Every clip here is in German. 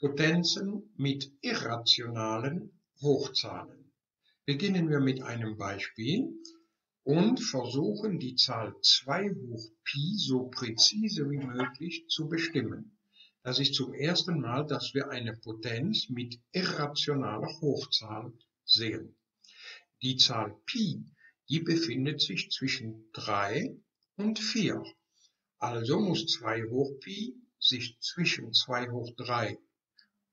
Potenzen mit irrationalen Hochzahlen. Beginnen wir mit einem Beispiel und versuchen die Zahl 2 hoch Pi so präzise wie möglich zu bestimmen. Das ist zum ersten Mal, dass wir eine Potenz mit irrationaler Hochzahl sehen. Die Zahl Pi, die befindet sich zwischen 3 und 4. Also muss 2 hoch Pi sich zwischen 2 hoch 3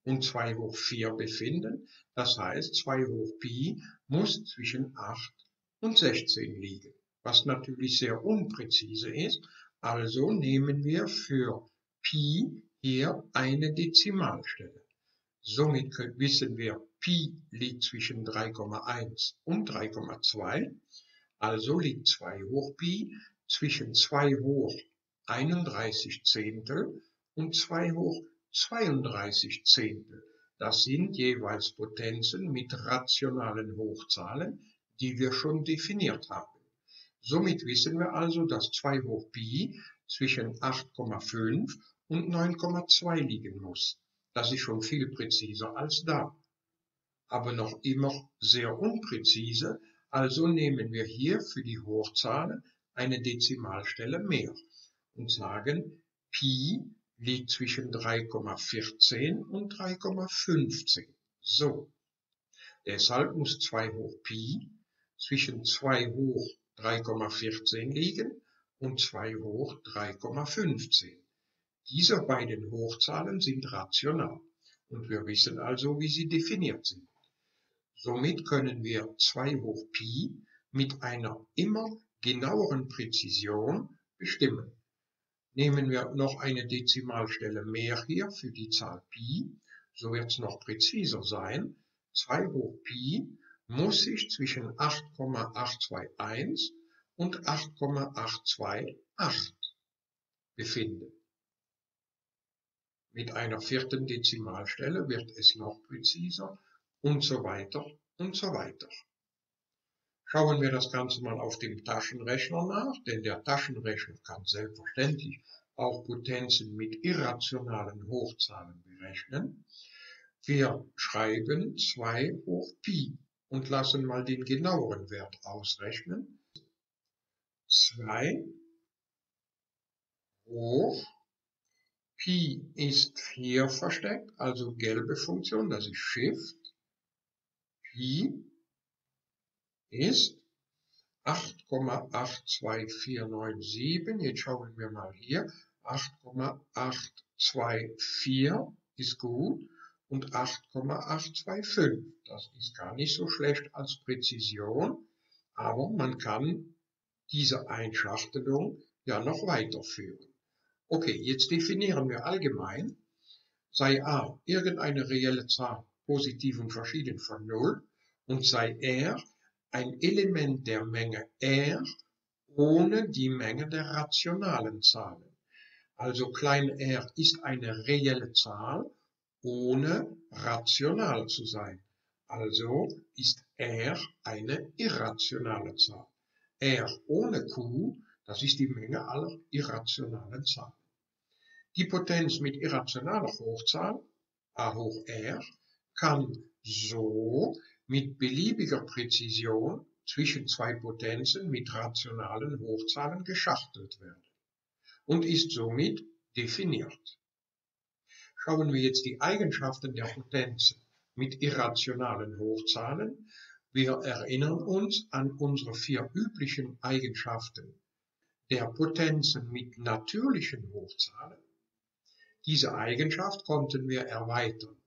und 2 hoch 4 befinden. Das heißt, 2 hoch Pi muss zwischen 8 und 16 liegen, was natürlich sehr unpräzise ist. Also nehmen wir für Pi hier eine Dezimalstelle. Somit wissen wir, Pi liegt zwischen 3,1 und 3,2. Also liegt 2 hoch Pi zwischen 2 hoch 31 Zehntel und 2 hoch 32 Zehntel. Das sind jeweils Potenzen mit rationalen Hochzahlen, die wir schon definiert haben. Somit wissen wir also, dass 2 hoch Pi zwischen 8,5 und 9,2 liegen muss. Das ist schon viel präziser als da. Aber noch immer sehr unpräzise, also nehmen wir hier für die Hochzahlen eine Dezimalstelle mehr und sagen, Pi liegt zwischen 3,14 und 3,15. So. Deshalb muss 2 hoch Pi zwischen 2 hoch 3,14 liegen und 2 hoch 3,15. Diese beiden Hochzahlen sind rational und wir wissen also, wie sie definiert sind. Somit können wir 2 hoch Pi mit einer immer genaueren Präzision bestimmen. Nehmen wir noch eine Dezimalstelle mehr hier für die Zahl Pi, so wird es noch präziser sein. 2 hoch Pi muss sich zwischen 8,821 und 8,828 befinden. Mit einer vierten Dezimalstelle wird es noch präziser und so weiter und so weiter. Schauen wir das Ganze mal auf dem Taschenrechner nach, denn der Taschenrechner kann selbstverständlich auch Potenzen mit irrationalen Hochzahlen berechnen. Wir schreiben 2 hoch Pi und lassen mal den genaueren Wert ausrechnen. 2 hoch Pi ist hier versteckt, also gelbe Funktion, das ist Shift. Pi ist 8,82497. Jetzt schauen wir mal hier. 8,824 ist gut und 8,825. Das ist gar nicht so schlecht als Präzision, aber man kann diese Einschachtelung ja noch weiterführen. Okay, jetzt definieren wir allgemein, sei a irgendeine reelle Zahl positiv und verschieden von 0 und sei r ein Element der Menge r ohne die Menge der rationalen Zahlen. Also klein r ist eine reelle Zahl, ohne rational zu sein. Also ist r eine irrationale Zahl. r ohne q das ist die Menge aller irrationalen Zahlen. Die Potenz mit irrationaler Hochzahl, a hoch r, kann so mit beliebiger Präzision zwischen zwei Potenzen mit rationalen Hochzahlen geschachtelt werden und ist somit definiert. Schauen wir jetzt die Eigenschaften der Potenzen mit irrationalen Hochzahlen. Wir erinnern uns an unsere vier üblichen Eigenschaften der Potenzen mit natürlichen Hochzahlen. Diese Eigenschaft konnten wir erweitern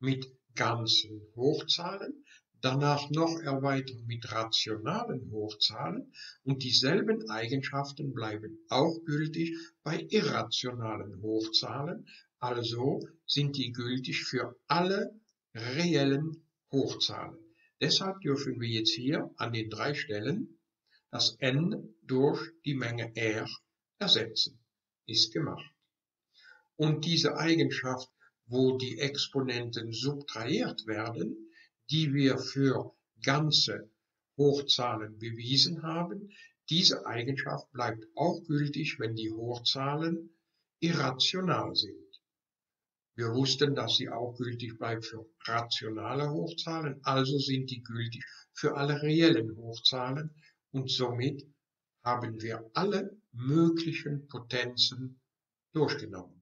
mit ganzen Hochzahlen, danach noch erweitern mit rationalen Hochzahlen und dieselben Eigenschaften bleiben auch gültig bei irrationalen Hochzahlen, also sind die gültig für alle reellen Hochzahlen. Deshalb dürfen wir jetzt hier an den drei Stellen das n durch die Menge r ersetzen. Ist gemacht. Und diese Eigenschaft, wo die Exponenten subtrahiert werden, die wir für ganze Hochzahlen bewiesen haben, diese Eigenschaft bleibt auch gültig, wenn die Hochzahlen irrational sind. Wir wussten, dass sie auch gültig bleibt für rationale Hochzahlen, also sind die gültig für alle reellen Hochzahlen und somit haben wir alle möglichen Potenzen durchgenommen.